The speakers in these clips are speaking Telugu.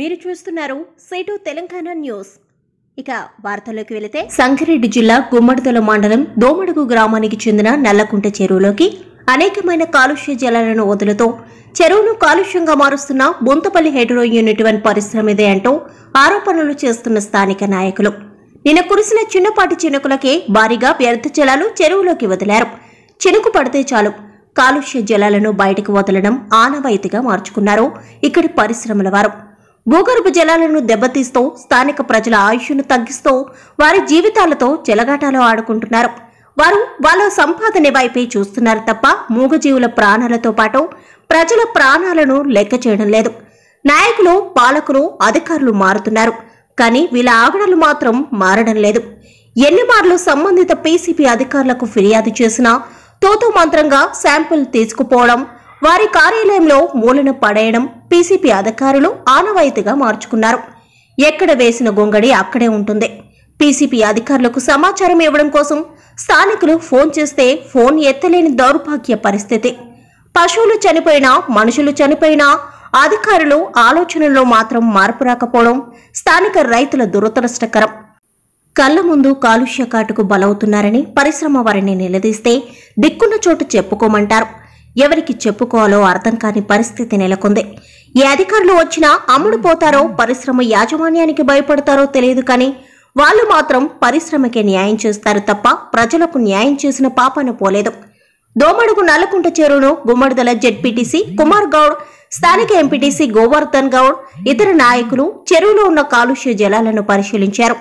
మీరు చూస్తున్నారు సేటు తెలంగాణ న్యూస్. ఇక వార్తల్లోకి వెళితే సంగారెడ్డి జిల్లా గుమ్మడిదల మండలం దోమడుగు గ్రామానికి చెందిన నల్లకుంట చెరువులోకి అనేకమైన కాలుష్య జలాలను వదులుతూ చెరువును కాలుష్యంగా మారుస్తున్న బొంతపల్లి హెడ్రో యూనిట్ వన్ పరిశ్రమ ఇదే అంటూ ఆరోపణలు చేస్తున్న స్థానిక నాయకులు. నిన్న కురిసిన చిన్నపాటి చినుకులకే భారీగా వ్యర్థ జలాలు చెరువులోకి వదిలారు. చినుకు పడితే చాలు. కాలుష్య జలాలను బయటకు వదలడం ఆనవాయితీగా మార్చుకున్నారు ఇక్కడి పరిశ్రమల వారు. భూగర్భ జలాలను దెబ్బతీస్తూ స్థానిక ప్రజల ఆయుష్ను తగ్గిస్తూ వారి జీవితాలతో చెలగాటాలు ఆడుకుంటున్నారు. వారు వాళ్ళ సంపాదన వైపే చూస్తున్నారు తప్ప మూగజీవుల ప్రాణాలతో పాటు ప్రజల ప్రాణాలను లెక్క చేయడం లేదు. నాయకులు పాలకులు అధికారులు మారుతున్నారు. కానీ వీళ్ళ ఆగడలు మాత్రం మారడం లేదు. ఎన్ని మార్లు సంబంధిత పీసీపీ అధికారులకు ఫిర్యాదు చేసినా తోతో మంత్రంగా శాంపిల్ తీసుకుపోవడం వారి కార్యాలయంలో మూలన పడేయడం పీసీపీ అధికారులు ఆనవాయితీగా మార్చుకున్నారు. ఎక్కడ వేసిన గొంగడి అక్కడే ఉంటుంది. పీసీపీ అధికారులకు సమాచారం ఇవ్వడం కోసం స్థానికులు ఫోన్ చేస్తే ఫోన్ ఎత్తలేని దౌర్భాగ్య పరిస్థితి. పశువులు చనిపోయినా మనుషులు చనిపోయినా అధికారులు ఆలోచనలో మాత్రం మార్పు రాకపోవడం స్థానిక రైతుల దురదృష్టకరం. కళ్ళ ముందు కాలుష్య కాటుకు బలవుతున్నారని పరిశ్రమ వారిని నిలదీస్తే దిక్కున్న చోటు చెప్పుకోమంటారు. ఎవరికి చెప్పుకోవాలో అర్థం కాని పరిస్థితి నెలకొంది. ఏ అధికారులు వచ్చినా అమ్ముడు పోతారో పరిశ్రమ యాజమాన్యానికి భయపడతారో తెలియదు కానీ వాళ్ళు మాత్రం పరిశ్రమకే న్యాయం చేస్తారు తప్ప ప్రజలకు న్యాయం చేసిన పాపను పోలేదు. దోమడుగు నల్లకుంట చెరువును గుమ్మడిదల జెడ్పీటీసీ కుమార్ గౌడ్ స్థానిక ఎంపీటీసీ గోవర్ధన్ గౌడ్ ఇతర నాయకులు చెరువులో ఉన్న కాలుష్య జలాలను పరిశీలించారు.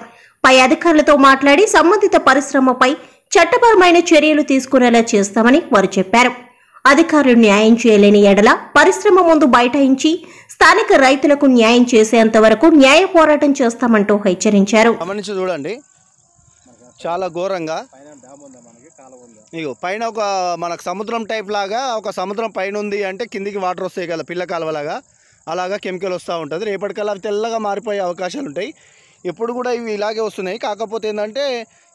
పై అధికారులతో మాట్లాడి సంబంధిత పరిశ్రమపై చట్టపరమైన చర్యలు తీసుకునేలా చేస్తామని వారు చెప్పారు. అధికారులు న్యాయం చేయలేని ఎడల పరిశ్రమ ముందు బైఠాయించి స్థానిక రైతులకు న్యాయం చేసేంత వరకు న్యాయ పోరాటం చేస్తామంటూ హెచ్చరించారు. గమనించి చూడండి. చాలా ఘోరంగా. ఇగో పైన ఒక మనకు సముద్రం టైప్ లాగా ఒక సముద్రం పైన ఉంది అంటే కిందికి వాటర్ వస్తాయి కదా పిల్ల కాలువలాగా. అలాగా కెమికల్ వస్తూ ఉంటుంది. రేపటికల్లా అవి తెల్లగా మారిపోయే అవకాశాలు ఉంటాయి. ఎప్పుడు కూడా ఇవి ఇలాగే వస్తున్నాయి. కాకపోతే ఏంటంటే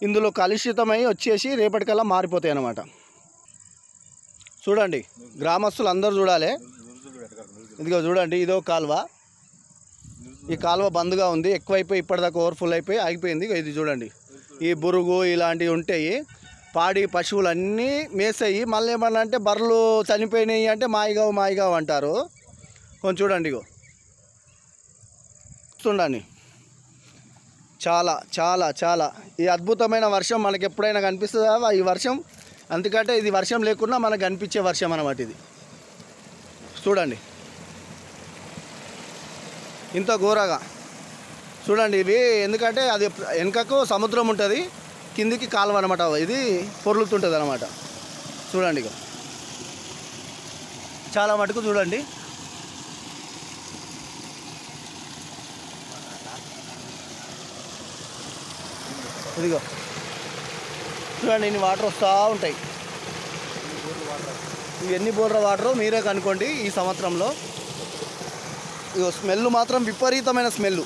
ఇందులో కలుషితమై వచ్చేసి రేపటికల్లా మారిపోతాయి అన్నమాట. చూడండి గ్రామస్తులు అందరూ చూడాలి. ఇదిగో చూడండి ఇదో కాలువ. ఈ కాలువ బంద్గా ఉంది ఎక్కువైపోయి ఇప్పటిదాకా ఓవర్ఫుల్ అయిపోయి ఆగిపోయింది. ఇది చూడండి. ఈ బురుగు ఇలాంటివి ఉంటాయి. పాడి పశువులు అన్నీ మేసాయి. మళ్ళీ ఏమన్నా అంటే బర్రెలు చనిపోయినాయి అంటే మాయిగావు మాయిగావు అంటారు. కొంచెం చూడండి ఇగో. చూడండి. చాలా చాలా చాలా. ఈ అద్భుతమైన వర్షం మనకి ఎప్పుడైనా కనిపిస్తుందా? ఈ వర్షం అందుకంటే ఇది వర్షం లేకుండా మనకు కనిపించే వర్షం అన్నమాట ఇది. చూడండి. ఇంత ఘోరగా. చూడండి ఇవి ఎందుకంటే అది వెనుకకు సముద్రం ఉంటుంది కిందికి కాలువ అనమాట ఇది పొర్లుతుంటుంది అనమాట చూడండి ఇక చాలా మటుకు చూడండి. ఇదిగో. చూడండి ఇన్ని వాటర్ వస్తూ ఉంటాయి. ఇవి ఎన్ని బోర్ల వాటర్ మీరే కనుక్కోండి ఈ సంవత్సరంలో. ఇగో స్మెల్ మాత్రం విపరీతమైన స్మెల్